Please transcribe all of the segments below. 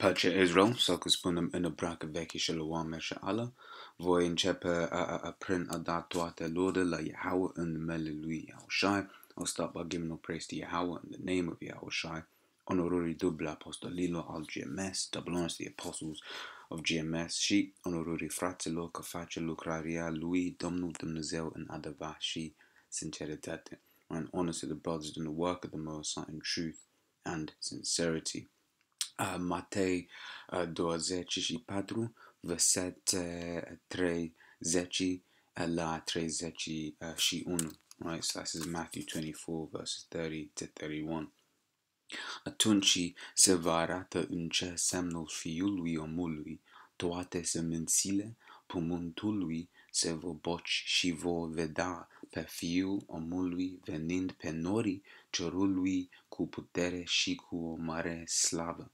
Pace Israel, să spunem în bracă veche și și ala, voi începe a, a, prin a da toate lode la Yahawah în numele lui Yahawshi. I'll start by giving no praise to Yahawah in the name of Yahawshi. Onoruri duble apostolilor al GMS, double honors the apostles of GMS și onoruri fraților că face lucrarea lui Domnul Dumnezeu în adevăr și sinceritate. And honor to the brothers in the work of the Most in truth and sincerity. Uh, Matei uh, 24, verset uh, 30 la 31. Right, so this is Matthew 24, verses 30 to 31. Atunci se va arată în ce semnul fiului omului toate semințile pământului se vor boci și vor vedea pe fiul omului venind pe norii cerului cu putere și cu o mare slavă.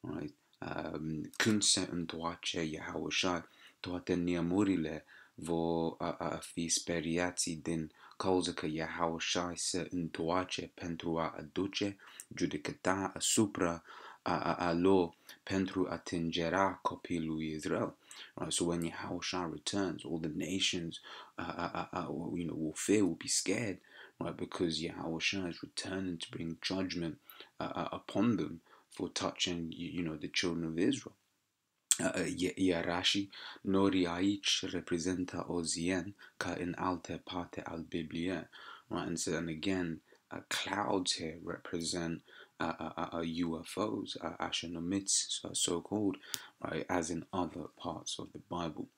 Right? Um, când se întoarce Yahushua, toate neamurile vor fi speriați din cauza că Yahushua se întoarce pentru a aduce judecata asupra a, a, lor pentru atingerea copilului Israel. Right? So when Yahushua returns, all the nations, uh, uh, uh, you know, will fear, will be scared, right? Because Yahushua is returning to bring judgment upon them for touching, you know, the children of Israel. Iarashi nori aici reprezintă o zien ca în alte parte al Bibliei. Right? And so, and again, uh, clouds here represent uh, uh, uh, UFOs, uh, Astronomits, so called, right, as in other parts of the Bible.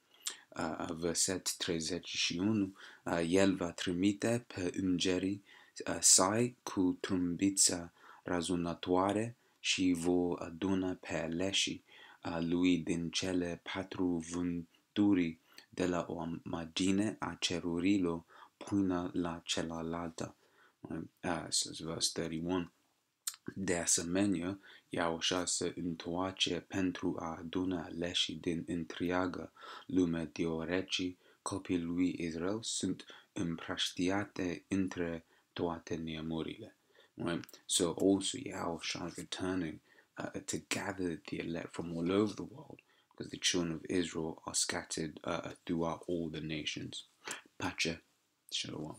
Uh, verset 31, uh, el va trimite pe îngerii uh, sai cu trâmbița razonatoare și vor aduna pe aleșii uh, lui din cele patru vânturi de la o margine a cerurilor până la cealaltă. Uh, so verse 31. De asemenea, Iaoșa se întoarce pentru a aduna leșii din întreaga lume deoarece copiii lui Israel sunt împrăștiate între toate neamurile. Right? So also Yahushua is returning uh, to gather the elect from all over the world because the children of Israel are scattered uh, throughout all the nations. Pacha, Shalom.